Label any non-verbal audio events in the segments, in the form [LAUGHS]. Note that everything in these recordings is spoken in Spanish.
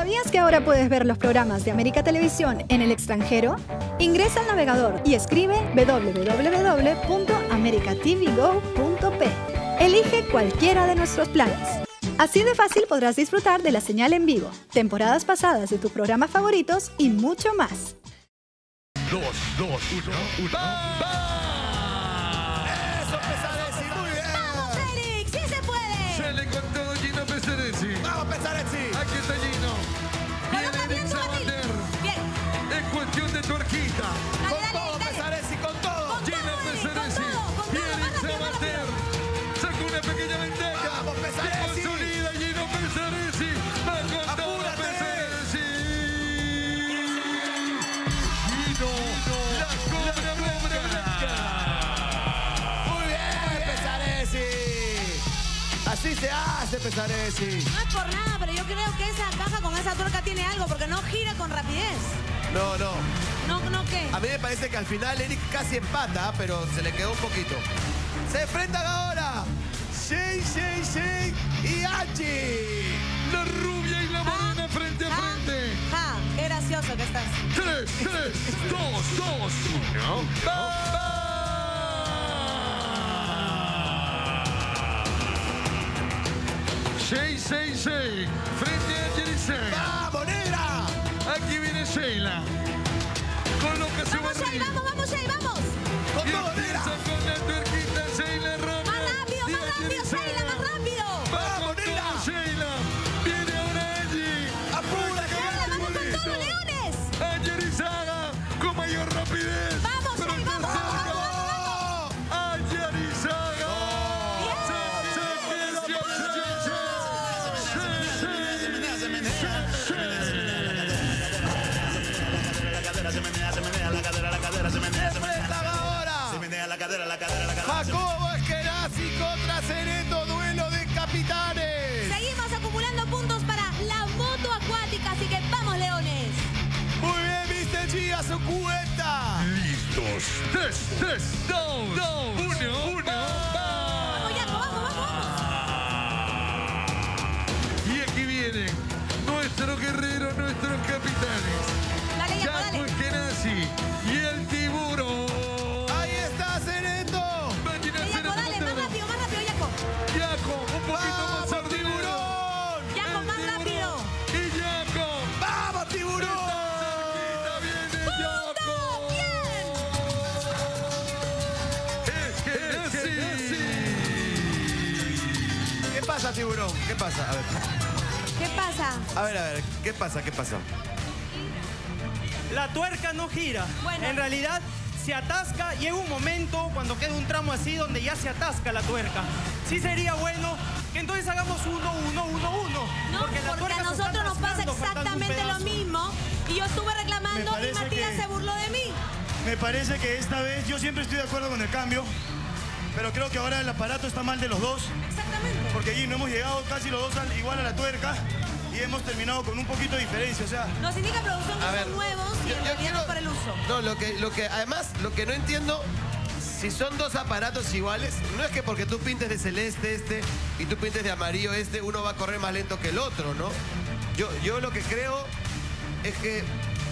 ¿Sabías que ahora puedes ver los programas de América Televisión en el extranjero? Ingresa al navegador y escribe www.americatvgo.p. Elige cualquiera de nuestros planes. Así de fácil podrás disfrutar de la señal en vivo, temporadas pasadas de tus programas favoritos y mucho más. Dos, dos, uno, uno. Así se hace, Pesaresi. No es por nada, pero yo creo que esa caja con esa tuerca tiene algo, porque no gira con rapidez. No, no. No, no, ¿qué? A mí me parece que al final Eric casi empata, pero se le quedó un poquito. Se enfrentan ahora. Shea, Shea, Shea y Angie. La rubia y la morena frente a Ja, frente. ja, qué gracioso que estás. Tres, tres, dos, dos, uno. Seis, seis, seis. Frente a Jerisaga. ¡Vamos, negra! Aquí viene Sheila. Coloca su Vamos, Shay, barriga. vamos, vamos, Shay, vamos. Listos. Tres, tres, dos, pasa, tiburón? ¿Qué pasa? A ver, ¿Qué pasa? a ver, a ver. ¿Qué pasa? ¿Qué pasa? La tuerca no gira. Bueno. En realidad se atasca y en un momento cuando queda un tramo así donde ya se atasca la tuerca. Sí sería bueno que entonces hagamos uno, uno, uno, uno. No, porque, la a se está nosotros nos pasa exactamente lo mismo. Y yo estuve reclamando y Matías que- se burló de mí. Me parece que esta vez yo siempre estoy de acuerdo con el cambio, pero creo que ahora el aparato está mal de los dos, Exactamente. porque allí no hemos llegado casi los dos al- igual a la tuerca y hemos terminado con un poquito de diferencia. O sea, Nos indica producción que A ver, son nuevos y yo- en yo realidad quiero- no por el uso. No, lo que, lo que, además, lo que no entiendo, si son dos aparatos iguales, no es que porque tú pintes de celeste este y tú pintes de amarillo este, uno va a correr más lento que el otro, ¿no? Yo, yo lo que creo es que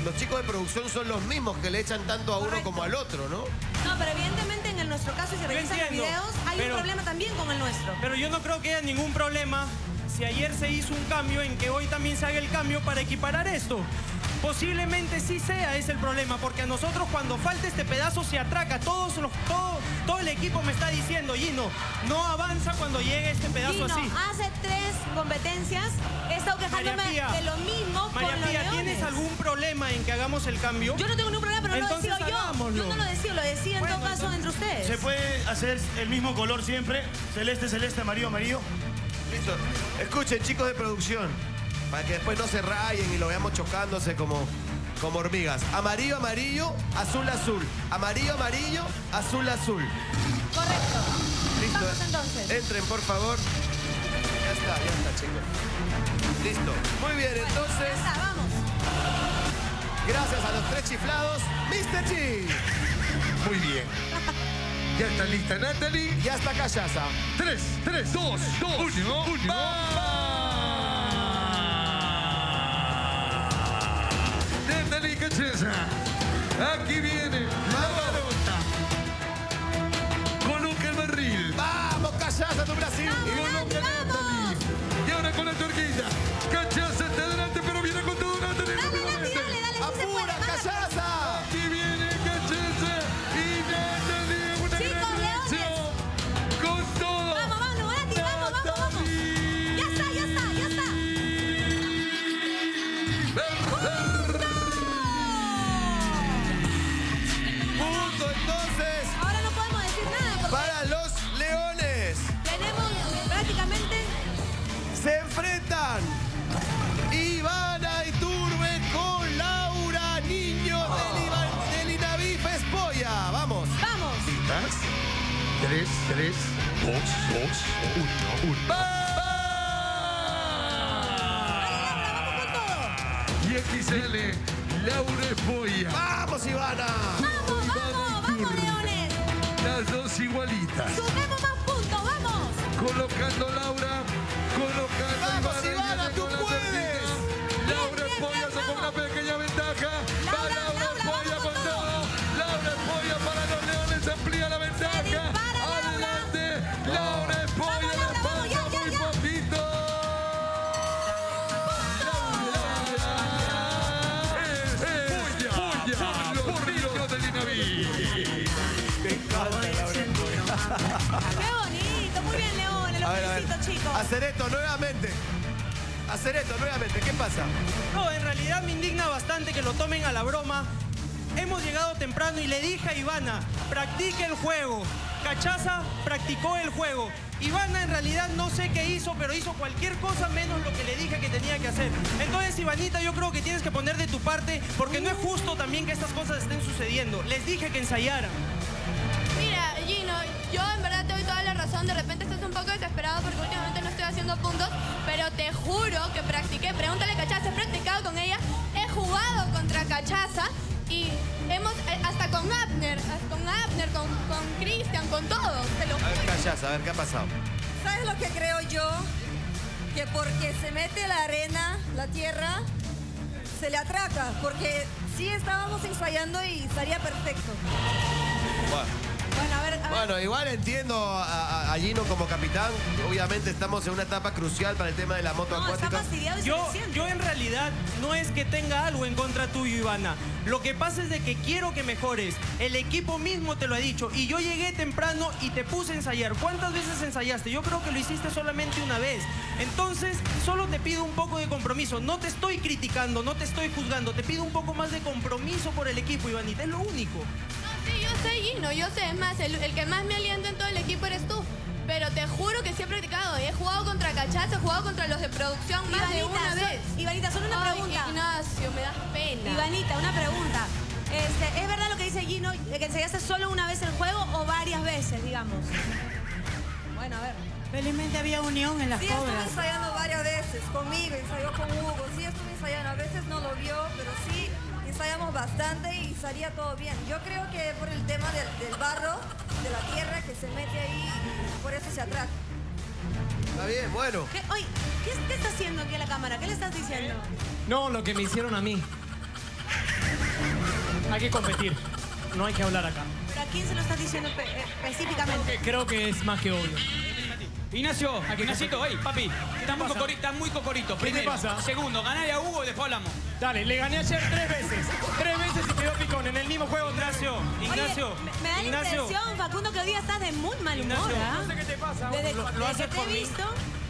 los chicos de producción son los mismos que le echan tanto a uno Correcto. como al otro, ¿no? No, pero evidentemente nuestro caso, si revisan los videos, hay pero- un problema también con el nuestro. Pero yo no creo que haya ningún problema si ayer se hizo un cambio en que hoy también se haga el cambio para equiparar esto. Posiblemente sí sea ese el problema, porque a nosotros cuando falta este pedazo se atraca. Todos los, todo, todo el equipo me está diciendo, Gino, no avanza cuando llegue este pedazo Gino, así. hace tres competencias, he estado quejándome Pía, de lo mismo María con los Pía, leones. ¿tienes algún problema en que hagamos el cambio? Yo no tengo ningún problema, pero no lo Entonces decido yo. hagámoslo. Yo no lo decido, lo decido en Bueno, todo caso entre ustedes. se puede hacer el mismo color siempre, celeste, celeste, amarillo, amarillo. Listo. Escuchen, chicos de producción, para que después no se rayen y lo veamos chocándose como, como hormigas. Amarillo, amarillo, azul, azul. Amarillo, amarillo, azul, azul. Correcto. Listo. Vamos entonces. Entren, por favor. Ya está, ya está, chicos. Listo. Muy bien, entonces. Ya está, vamos. Gracias a los tres chiflados, Mr. Chi. Muy bien. Ya está lista Natalie. Ya está Callaza. 3, 3, 2, 2, 1, 1. Cachesa. Aquí viene la barota. Coloca el barril. ¡Vamos, Cachaza tu Brasil! ¡Vamos, y coloca Y ahora con la turquita. Cachaza está adelante, pero viene con todo Natalie. ¡Dale, dale, dale! ¡Apura, Cachaza! 3, 3, 2, 2, 1, 1. ¡Vamos! Y XL, Laura Espoya. ¡Vamos, Ivana! ¡Vamos, vamos, vamos, Leones! Las dos igualitas. ¡Sumemos más puntos, vamos! Colocando Laura, colocando ¡Vamos, Ivana, Ivana tú puedes! Laura Espoya sacó una pequeña ventaja. Hacer esto nuevamente. ¿Qué pasa? No, en realidad me indigna bastante que lo tomen a la broma. Hemos llegado temprano y le dije a Ivana, practique el juego. Cachaza practicó el juego. Ivana en realidad no sé qué hizo, pero hizo cualquier cosa menos lo que le dije que tenía que hacer. Entonces, Ivanita, yo creo que tienes que poner de tu parte, porque no es justo también que estas cosas estén sucediendo. Les dije que ensayaran. Mira, Gino, yo en verdad te doy toda la razón. De repente estás un poco desesperado porque últimamente haciendo puntos, pero te juro que practiqué. Pregúntale a Cachaza, he practicado con ella, he jugado contra Cachaza y hemos, eh, hasta con Abner, hasta con Abner, con, con Cristian, con todos. Te lo A ver, callaza, a ver qué ha pasado. ¿Sabes lo que creo yo? Que porque se mete la arena, la tierra, se le atraca. Porque sí estábamos ensayando y estaría perfecto. Bueno. Bueno, a ver, a ver. Bueno, igual entiendo a, a- a Gino como capitán. Obviamente estamos en una etapa crucial para el tema de la moto no, acuática. Yo, yo en realidad no es que tenga algo en contra tuyo, Ivana. Lo que pasa es de que quiero que mejores. El equipo mismo te lo ha dicho. Y yo llegué temprano y te puse a ensayar. ¿Cuántas veces ensayaste? Yo creo que lo hiciste solamente una vez. Entonces, solo te pido un poco de compromiso. No te estoy criticando, no te estoy juzgando. Te pido un poco más de compromiso por el equipo, Ivanita. Es lo único. Sí, yo sé, Gino, yo sé. Es más, el, el que más me alienta en todo el equipo eres tú. Pero te juro que sí he practicado. He jugado contra Cachaza, he jugado contra los de producción más de una so- vez. Ivanita, solo una Ay, pregunta. Ignacio, me das pena. Ivanita, una pregunta. Este, ¿Es verdad lo que dice Gino, de que ensayaste solo una vez el juego o varias veces, digamos? Bueno, a ver. Felizmente había unión en las Sí estuve cobras. ensayando varias veces, conmigo, ensayó con Hugo, sí estuve ensayando, a veces no lo vio, pero sí ensayamos bastante y salía todo bien. Yo creo que por el tema del, del barro, de la tierra que se mete ahí, por eso se atraca. Está bien, bueno. ¿Qué, oye, ¿qué, qué está haciendo aquí a la cámara? ¿Qué le estás diciendo? No, lo que me hicieron a mí. Hay que competir. No hay que hablar acá. ¿Pero a quién se lo estás diciendo eh, específicamente? Que creo que es más que obvio. Ignacio, Ignacito, ey, papi, estás muy, pasa? cocori- estás muy cocorito. ¿Qué te Primero. pasa? Segundo, ganale a Hugo y después hablamos. Dale, le gané ayer tres veces. Tres veces y quedó picón en el mismo juego. Ignacio, Ignacio, Oye, me, me da la Ignacio. impresión, Facundo, que hoy día estás de muy mal humor, Ignacio, ¿ah? No sé qué te pasa. Desde, ¿Lo, lo desde que te he visto...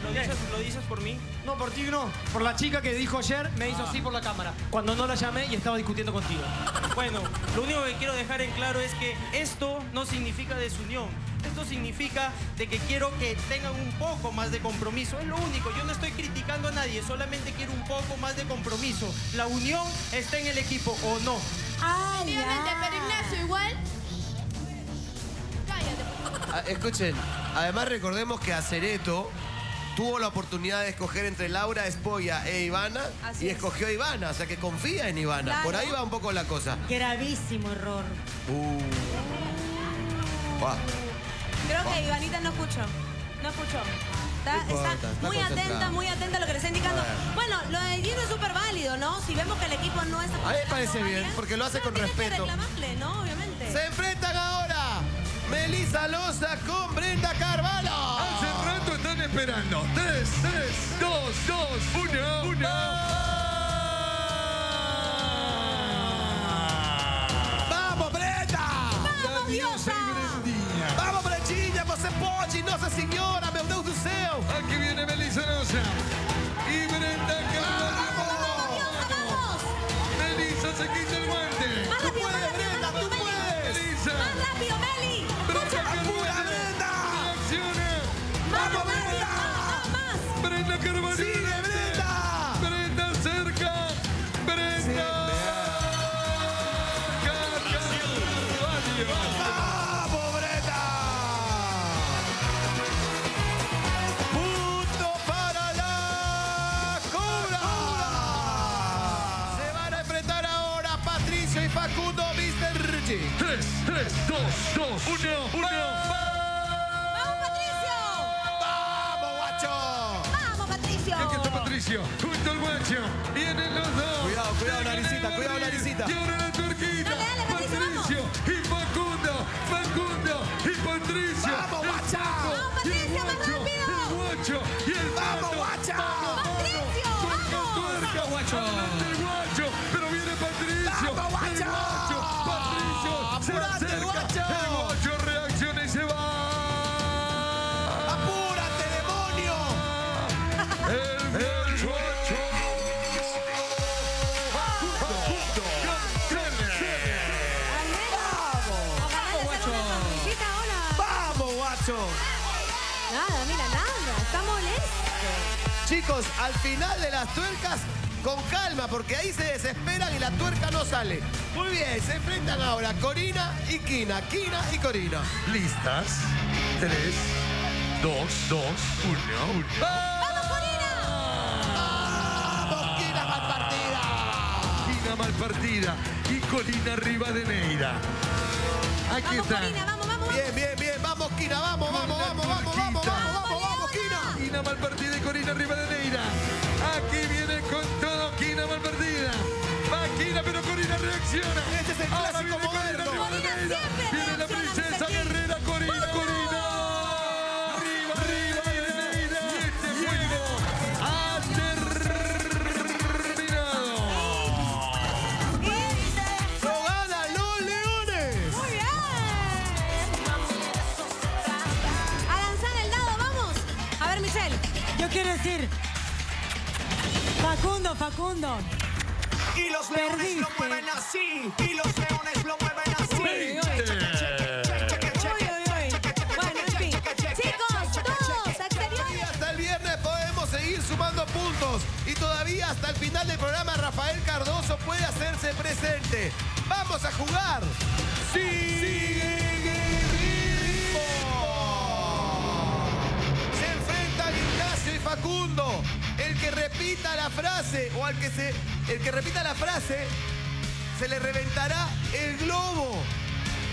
¿Lo dices, ¿Lo dices por mí? No, por ti no. Por la chica que dijo ayer, me Ah. hizo así por la cámara. Cuando no la llamé y estaba discutiendo contigo. [LAUGHS] Bueno, lo único que quiero dejar en claro es que esto no significa desunión. Esto significa de que quiero que tengan un poco más de compromiso. Es lo único. Yo no estoy criticando a nadie, solamente quiero un poco más de compromiso. La unión está en el equipo o no. Ah, pero Ignacio, igual. Cállate. Ah, escuchen, además recordemos que Acereto tuvo la oportunidad de escoger entre Laura Espoya e Ivana Así y es. escogió a Ivana, o sea que confía en Ivana. Claro. Por ahí va un poco la cosa. Gravísimo error. Uh. Buah. Creo que Ivanita no escuchó. No escuchó. Está, muy atenta, muy atenta a lo que le está indicando. Bueno, lo de Gino es súper válido, ¿no? si vemos que el equipo no está A mí me parece bien, porque lo hace con que respeto. reclamarle, ¿no? Obviamente. Se enfrentan ahora Melissa Loza con Brenda Carvalho. Hace rato están esperando. 3, 3, 2, 2, 1, 1. ¡Vamos, Patricio! Aquí está Patricio, junto al guacho. Vienen los dos. Cuidado, cuidado, naricita, cuidado, naricita. Y ahora la tuerquita. Dale, dale, Patricio, y Facundo. Facundo y Patricio. ¡Vamos, guacha! ¡Vamos, Patricio, más rápido! El guacho y el ¡Vamos, guacha! El. Facundo. ¡Vamos, guacho! Nada, mira, nada. Está molesto. Chicos, al final de las tuercas, con calma, porque ahí se desesperan y la tuerca no sale. Muy bien, se enfrentan ahora Corina y Kina. Kina y Corina. ¿Listas? 3, 2, 2, 1, 1. mal partida y Colina Rivadeneira. Aquí vamos, está. Vamos, Bien, bien, bien. Vamos, Quina, vamos, vamos, vamos, vamos, vamos, vamos, vamos, Quina. Quina mal partida y Colina Rivadeneira. Aquí viene con todo Quina mal partida. Va Quina, pero Corina reacciona. Este es el Ahora clásico viene moderno. Facundo, Facundo, Y los leones lo mueven así. Y los leones lo mueven así. Bueno, en fin. Chicos, todos, Y exteriores. hasta el viernes podemos seguir sumando puntos. Y todavía hasta el final del programa Rafael Cardoso puede hacerse presente. ¡Vamos a jugar! ¡Sigue Se enfrentan Ignacio y Facundo. El que repita la frase o al que se. El que repita la frase se le reventará el globo.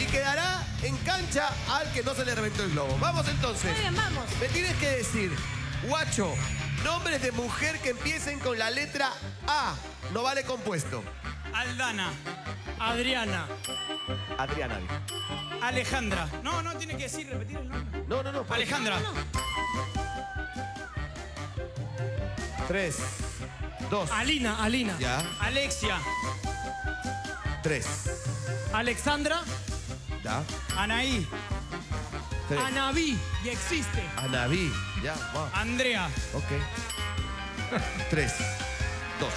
Y quedará en cancha al que no se le reventó el globo. Vamos entonces. Muy bien, vamos. Me tienes que decir, guacho, nombres de mujer que empiecen con la letra A. No vale compuesto. Aldana. Adriana. Adriana. Alejandra. No, no, tiene que decir, repetir el nombre. No, no, no. Alejandra. Tres, dos, Alina, Alina. ya, Alexia. tres, Alexandra. ya, Anaí. tres. Anabí. Y existe. Anaví, ya, Andrea. ok. Tres, dos,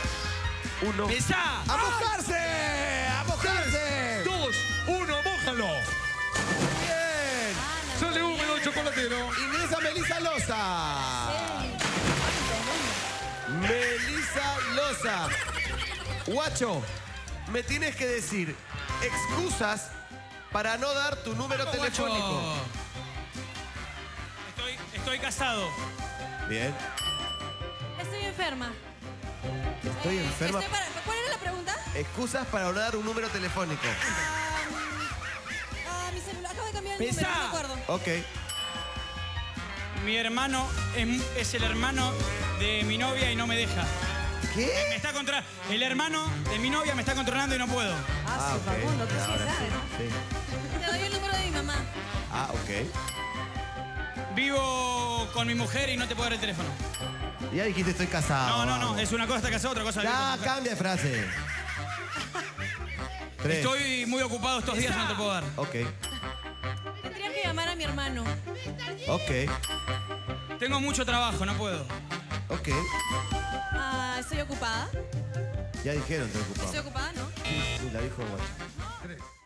uno. ¡Pesa! ¡A mojarse! ¡A mojarse! 2, 1, mójalo. ¡Bien! Sale húmedo el chocolatero. Ingresa Melissa Loza. Melissa Loza. Guacho, me tienes que decir excusas para no dar tu número telefónico. Estoy, estoy casado. Bien. Estoy enferma. Estoy enferma. Estoy para- ¿Cuál era la pregunta? Excusas para no dar un número telefónico. Ah, mi celular. Acabo de cambiar el número, no me acuerdo. Ok. Mi hermano es, es el hermano de mi novia y no me deja. ¿Qué? Me está contra... El hermano de mi novia me está controlando y no puedo. Ah, ok. Facundo, tú sí Ahora sabes, sí. Te doy el número de mi mamá. Ah, ok. Vivo con mi mujer y no te puedo dar el teléfono. Ya dijiste estoy casado. No, no, no. Es una cosa, está casado, otra cosa. Ya, cambia de frase. Tres. Estoy muy ocupado estos días, no te puedo dar. Ok, Tendría que llamar a mi hermano. ok, Tengo mucho trabajo, no puedo. ok. Ah, estoy ocupada. Ya dijeron, estoy ocupado. Estoy ocupada, ¿no? Sí, la dijo guacho.